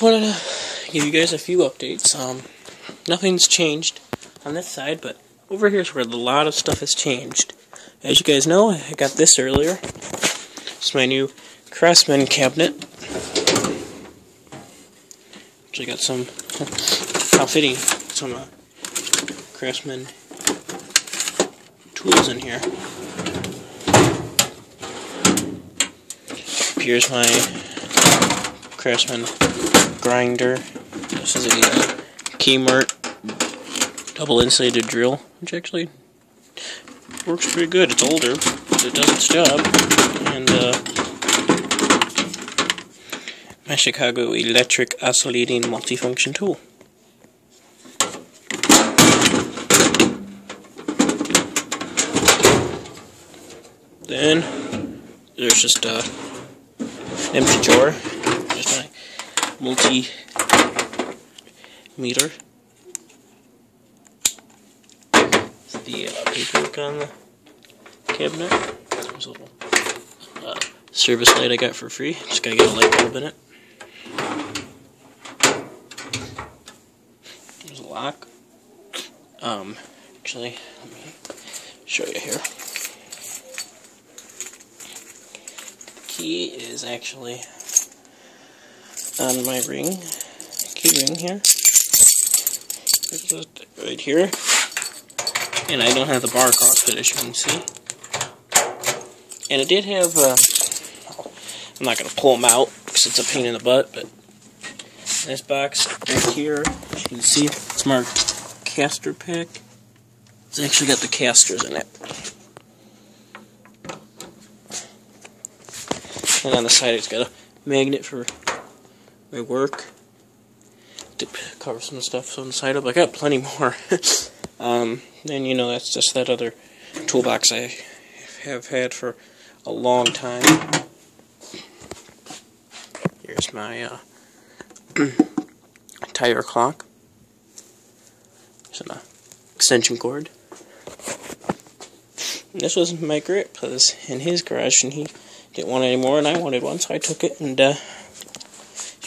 just wanted to give you guys a few updates. Um, nothing's changed on this side, but over here is where a lot of stuff has changed. As you guys know, I got this earlier. It's my new Craftsman cabinet. Actually got some, how fitting, some uh, Craftsman tools in here. Here's my Craftsman grinder. This is a Kmart double insulated drill, which actually works pretty good. It's older, but it does its job. And uh, my Chicago electric oscillating multifunction tool. Then there's just a empty drawer multi meter. It's the uh, paperwork on the cabinet. There's a little uh, service light I got for free. Just gotta get a light bulb in it. There's a lock. Um, actually, let me show you here. The key is actually on my ring, key ring here. right here. And I don't have the bar across it as you can see. And it did have, uh, I'm not going to pull them out because it's a pain in the butt, but this box right here, as you can see, it's marked caster pack. It's actually got the casters in it. And on the side it's got a magnet for my work to cover some stuff on the side up. I got plenty more. um, and you know, that's just that other toolbox I have had for a long time. Here's my uh, tire clock. There's an uh, extension cord. And this was my grip. It was in his garage, and he didn't want any more, and I wanted one, so I took it and uh,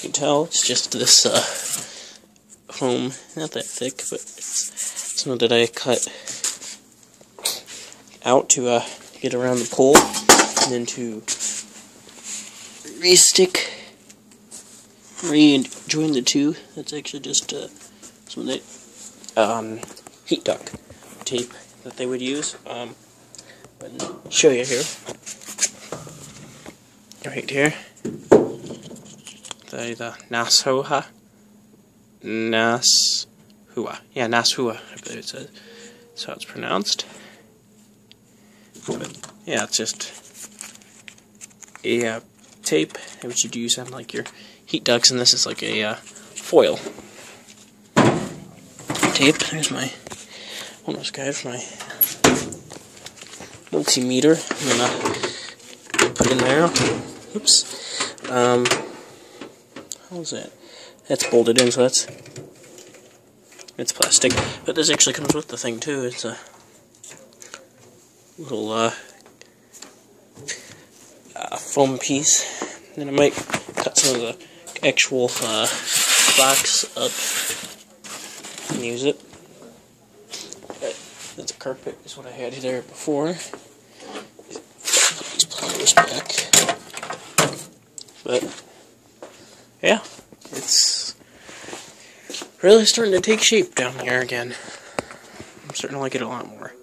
can tell it's just this uh, foam, not that thick, but it's some that I cut out to uh, get around the pole, and then to restick, rejoin the two. That's actually just uh, some of the um, heat duct tape that they would use. Um, but show you here. Right here the, the Nashua. Nashua. Yeah, Nashua, I believe it says. How it's pronounced. But, yeah, it's just a uh, tape which you'd use on like your heat ducts, and this is like a uh, foil tape. There's my those guys, my multimeter. I'm gonna put in there. Oops. Um, How's that? That's bolted in, so that's it's plastic. But this actually comes with the thing too. It's a little uh, uh, foam piece. Then I might cut some of the actual uh, box up and use it. But that's a carpet, is what I had there before. These pliers back. But yeah, it's really starting to take shape down here again. I'm starting to like it a lot more.